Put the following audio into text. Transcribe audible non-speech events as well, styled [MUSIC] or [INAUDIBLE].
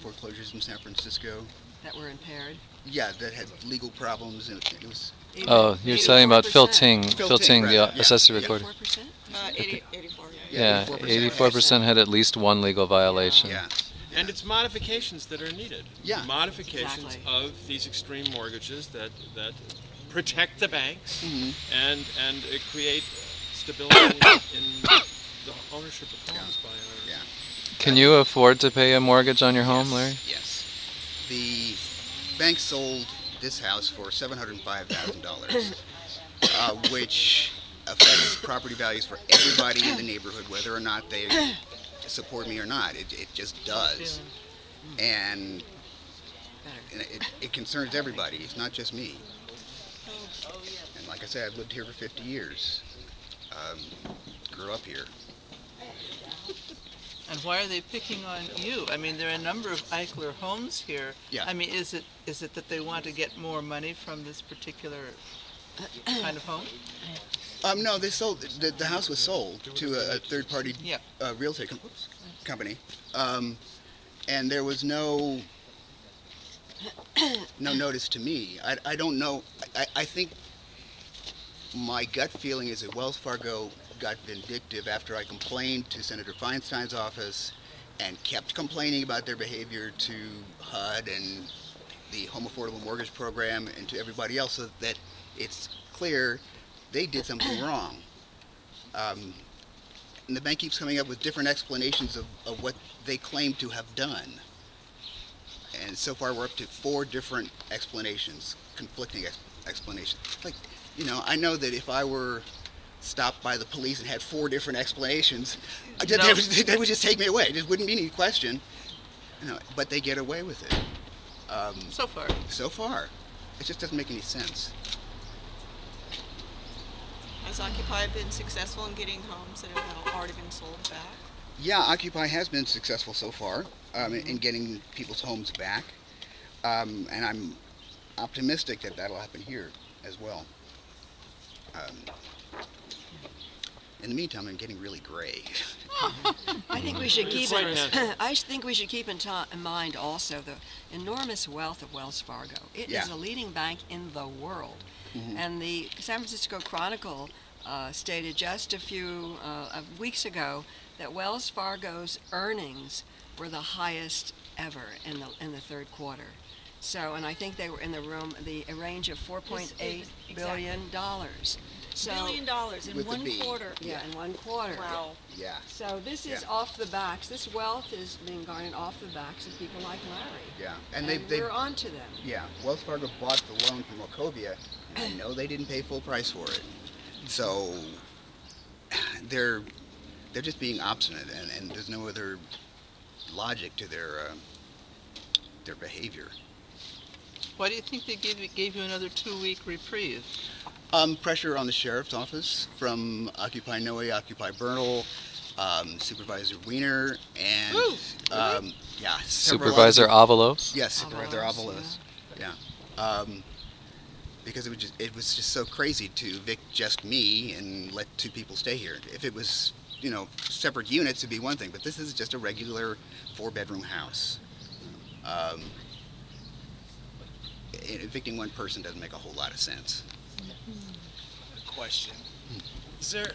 foreclosures in San Francisco. that were impaired. Yeah, that had legal problems, and it was Oh, you're talking about Phil Ting, Phil Phil Ting, Ting, the right, yeah, assessor yeah. recorder. Four percent? Uh, 80, 84, yeah. Yeah, 84%. had at least one legal violation. yeah, And it's modifications that are needed. Yeah. Modifications Exactly. of these extreme mortgages that, that protect the banks Mm-hmm. and, and uh, create stability [COUGHS] in the ownership of homes by our. yeah. Can you afford to pay a mortgage on your home, Larry? Yes. The bank sold this house for seven hundred and five thousand dollars, uh, which affects property values for everybody in the neighborhood, whether or not they support me or not. It, it just does, and, it, it concerns everybody. It's not just me. And like I said, I've lived here for fifty years. Um, grew up here. And why are they picking on you? I mean, there are a number of Eichler homes here. Yeah. I mean, is it is it that they want to get more money from this particular [CLEARS THROAT] kind of home? Um, no, they sold. The, the house was sold to a, a third-party Yeah. uh, real estate com- company, um, and there was no no notice to me. I, I don't know. I, I think my gut feeling is that Wells Fargo got vindictive after I complained to Senator Feinstein's office and kept complaining about their behavior to HUD and the Home Affordable Mortgage Program and to everybody else so that it's clear they did something [COUGHS] wrong. Um, and the bank keeps coming up with different explanations of, of what they claim to have done. And so far, we're up to four different explanations, conflicting ex- explanations. Like, you know, I know that if I were stopped by the police and had four different explanations, No. they, would, they would just take me away. It just wouldn't be any question. You know, but they get away with it. Um, So far, so far, it just doesn't make any sense. Has Occupy been successful in getting homes that have already been sold back? Yeah, Occupy has been successful so far um, in, in getting people's homes back, um, and I'm optimistic that that'll happen here as well. Um, in the meantime, I'm getting really gray. [LAUGHS] I think we should keep Quite it, natural. [LAUGHS] I think we should keep in, ti- in mind also the enormous wealth of Wells Fargo. It is Yeah. a leading bank in the world. Mm-hmm. And the San Francisco Chronicle uh, stated just a few uh, weeks ago that Wells Fargo's earnings were the highest ever in the, in the third quarter. So, and I think they were in the room, the a range of 4.8 exactly. billion dollars. So, Billion dollars in With the one B. quarter. yeah, in one quarter. Wow. yeah. So this is Yeah. off the backs. This wealth is being garnered off the backs of people like Larry. Yeah, And, and they they we're on to them. yeah. Wells Fargo bought the loan from Wachovia, and I know they didn't pay full price for it, so [SIGHS] they're they're just being obstinate, and, and there's no other logic to their uh, their behavior. why do you think they gave you, gave you another two-week reprieve? Um, pressure on the sheriff's office from Occupy Noe, Occupy Bernal, um, Supervisor Wiener, and Woo, um, yeah, Supervisor other- Avalos? Yes, Supervisor Avalos, Avalos. Yeah. Um, because it was just it was just so crazy to evict just me and let two people stay here. If it was you know separate units, it'd be one thing, but this is just a regular four-bedroom house. Um, evicting one person doesn't make a whole lot of sense. Question. Is there